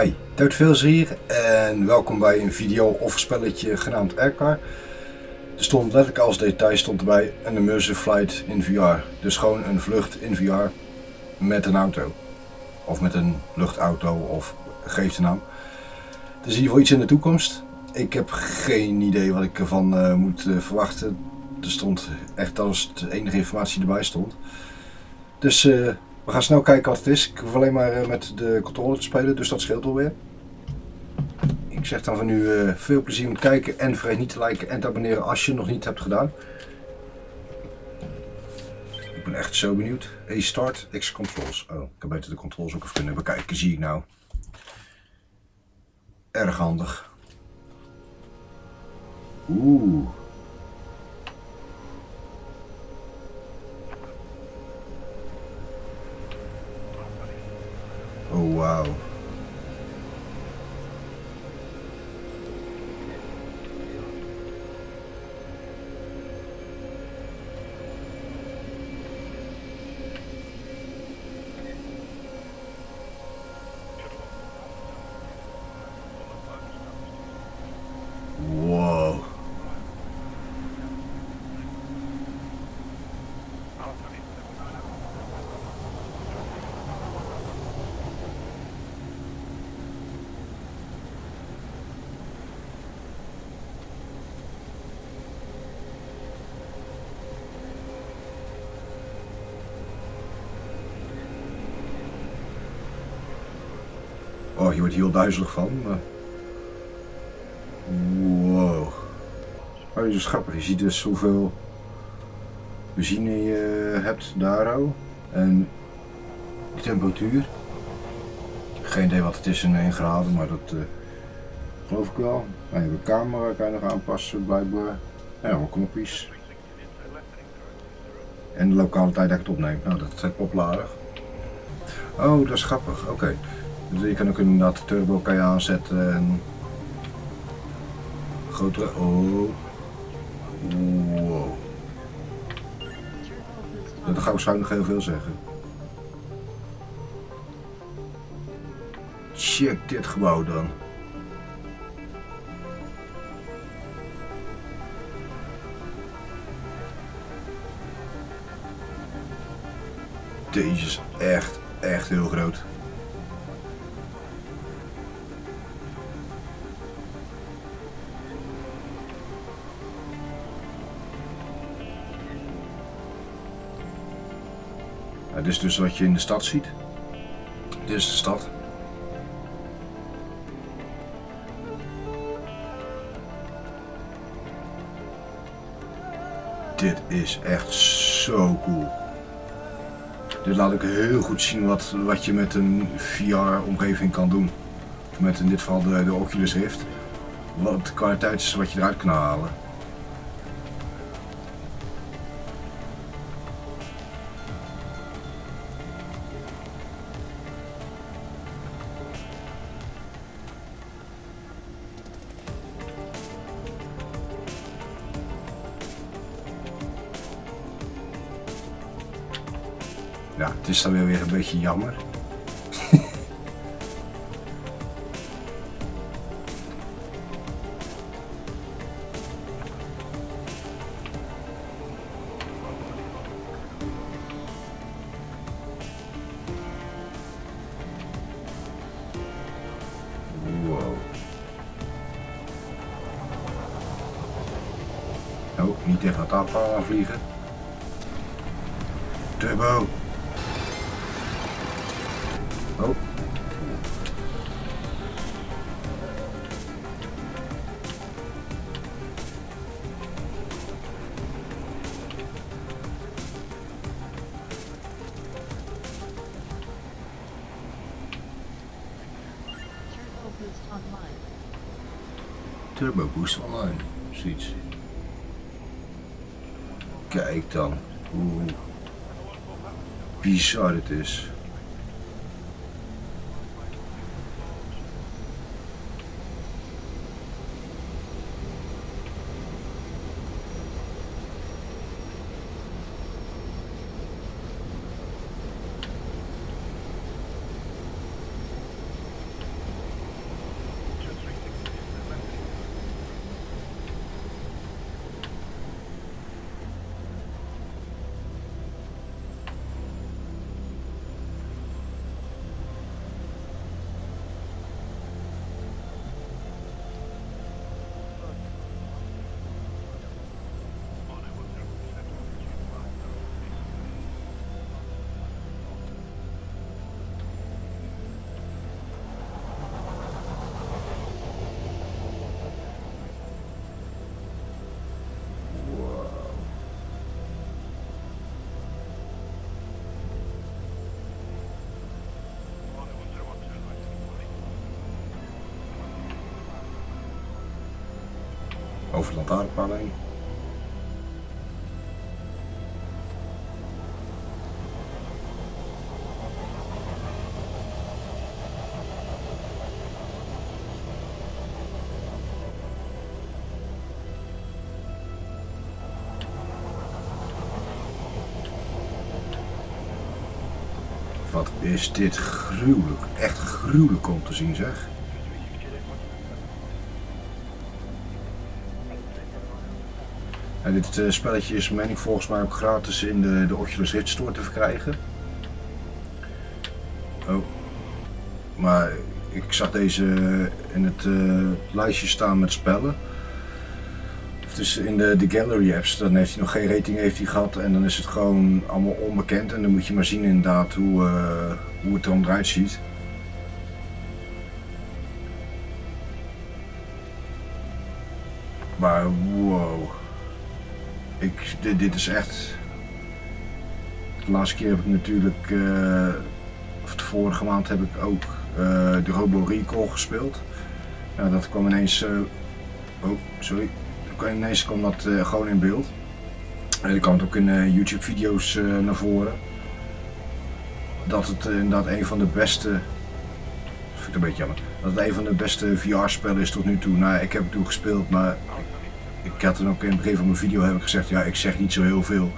Hi, Duit Vils hier en welkom bij een video of spelletje genaamd Aircar. Er stond letterlijk als detail stond erbij een immersive flight in VR. Dus gewoon een vlucht in VR met een auto. Of met een luchtauto of geef de naam. Het is in ieder geval iets in de toekomst. Ik heb geen idee wat ik ervan uh, moet uh, verwachten. Er stond echt als de enige informatie erbij stond. Dus uh, we gaan snel kijken wat het is. Ik hoef alleen maar met de controller te spelen, dus dat scheelt alweer. Ik zeg dan van nu veel plezier met kijken en vergeet niet te liken en te abonneren als je nog niet hebt gedaan. Ik ben echt zo benieuwd. A start X controls. Oh, ik heb beter de controls ook even kunnen bekijken, zie ik nou. Erg handig. Oeh. Oh, wow. Wow. Oh, je wordt hier heel duizelig van. Maar... Wow. Oh, dit is grappig. Je ziet dus hoeveel benzine je hebt daar. En de temperatuur. Geen idee wat het is in 1 graden, maar dat uh, geloof ik wel. Nou, je camera, kan je nog aanpassen blijkbaar. Ja, wat knopjes. En de lokale tijd dat ik het opneem. Nou, dat is opladig. Oh, dat is grappig. Oké. Dus je kan ook inderdaad de turbo kan je aanzetten en grotere. Oh. Wow. Dat ga ik waarschijnlijk nog heel veel zeggen. Check dit gebouw dan. Deze is echt, echt heel groot. Dit is dus wat je in de stad ziet. Dit is de stad. Dit is echt zo cool. Dit laat ik heel goed zien wat, wat je met een VR-omgeving kan doen. Met in dit geval de, Oculus Rift. Wat kwaliteit is wat je eruit kan halen. Ja, het is dan weer een beetje jammer. Oh, niet tegen het afval vliegen. Turbo. Oh. Turbo Boost Online, zoiets. Kijk dan hoe bizar het is. Over het lantaarnpaal. Wat is dit gruwelijk. Echt gruwelijk om te zien zeg. En dit uh, spelletje is ik volgens mij ook gratis in de, de Oculus Rift Store te verkrijgen. Oh. Maar ik zag deze in het uh, lijstje staan met spellen. Dus in de, de gallery apps, dan heeft hij nog geen rating heeft hij gehad en dan is het gewoon allemaal onbekend. En dan moet je maar zien inderdaad hoe, hoe het er eruit ziet. Dit, is echt... De laatste keer heb ik natuurlijk, uh, of de vorige maand heb ik ook uh, de Robo Recall gespeeld. Dat kwam ineens... oh, sorry ineens kwam dat gewoon in beeld. En dan kwam ook in YouTube video's naar voren. Dat het inderdaad een van de beste, dat vind ik een beetje jammer, dat het een van de beste VR spellen is tot nu toe. Nou, ik heb het toen gespeeld, maar ik had dan ook in het begin van mijn video heb ik gezegd, ja ik zeg niet zo heel veel.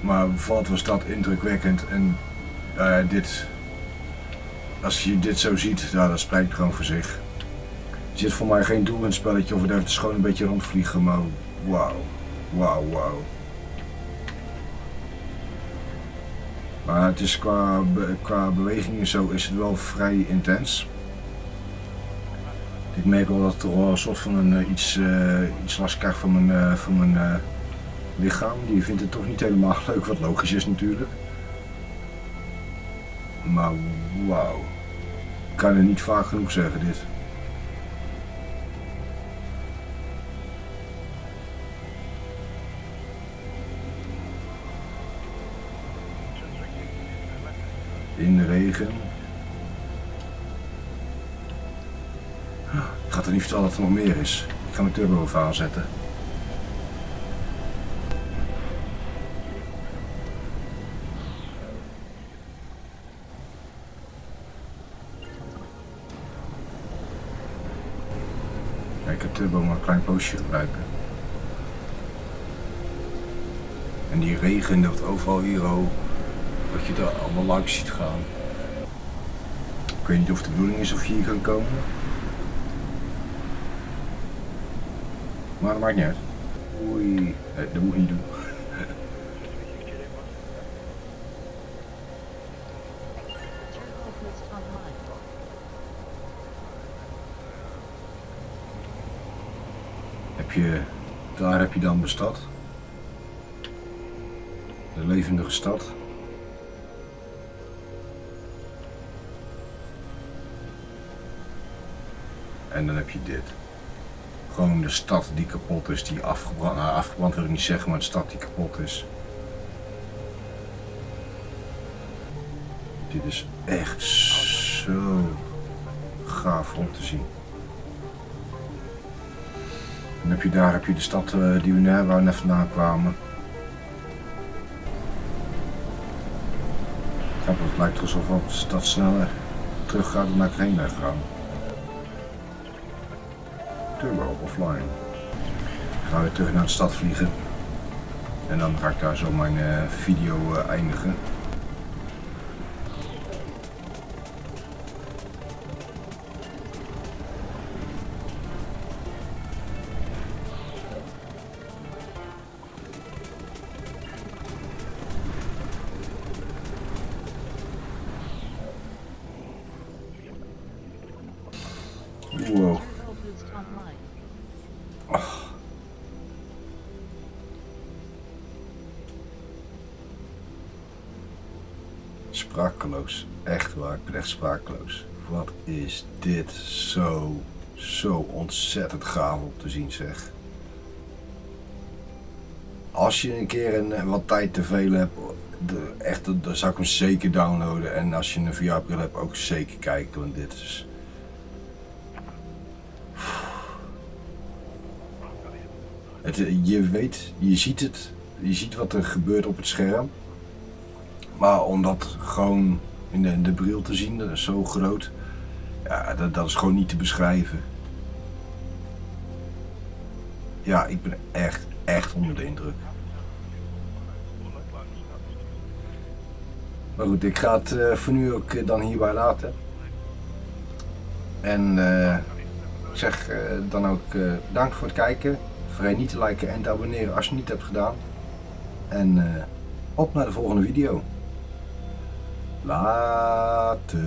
Maar wat was dat indrukwekkend en dit, als je dit zo ziet, ja, dat spreekt gewoon voor zich. Er zit voor mij geen doel in het spelletje of het is gewoon een beetje rondvliegen, maar wauw, wauw, wauw. Maar het is qua, qua beweging en zo is het wel vrij intens. Ik merk wel dat ik een soort van een, iets, uh, iets last krijg van mijn, uh, van mijn lichaam. Die vindt het toch niet helemaal leuk, wat logisch is natuurlijk. Maar wauw. Ik kan het niet vaak genoeg zeggen dit. in de regen. Niet vertellen dat er nog meer is. Ik ga mijn turbo even aanzetten. Ik heb turbo maar een klein poosje gebruiken. En die regen dat overal hier ook wat je er allemaal langs ziet gaan. Ik weet niet of de bedoeling is of je hier kan komen. Maar dat maakt niet uit. Oei, dat moet ik niet doen. heb je, daar heb je dan de stad. De levendige stad. En dan heb je dit. Gewoon de stad die kapot is, die afgebrand, nou, afgebrand wil ik niet zeggen, maar de stad die kapot is. Dit is echt zo gaaf om te zien. Dan heb je daar heb je de stad uh, die we net, waar we net vandaan kwamen. Het lijkt alsof de stad sneller terug gaat dan naar ik heen ben gegaan turbo offline. Ga weer terug naar de stad vliegen. En dan ga ik daar zo mijn uh, video uh, eindigen. Wow. Oh. Sprakeloos. Echt waar, ik echt sprakeloos. Wat is dit zo, zo ontzettend gaaf om te zien zeg. Als je een keer een, wat tijd te veel hebt, de, echt, dan zou ik hem zeker downloaden. En als je een VR-bril hebt, ook zeker kijken, want dit is Het, je weet, je ziet het, je ziet wat er gebeurt op het scherm. Maar om dat gewoon in de, de bril te zien, dat is zo groot, ja, dat, dat is gewoon niet te beschrijven. Ja, ik ben echt, echt onder de indruk. Maar goed, ik ga het uh, voor nu ook dan hierbij laten. En uh, zeg dan ook dank voor het kijken. Vergeet niet te liken en te abonneren als je het niet hebt gedaan. En op naar de volgende video. Later.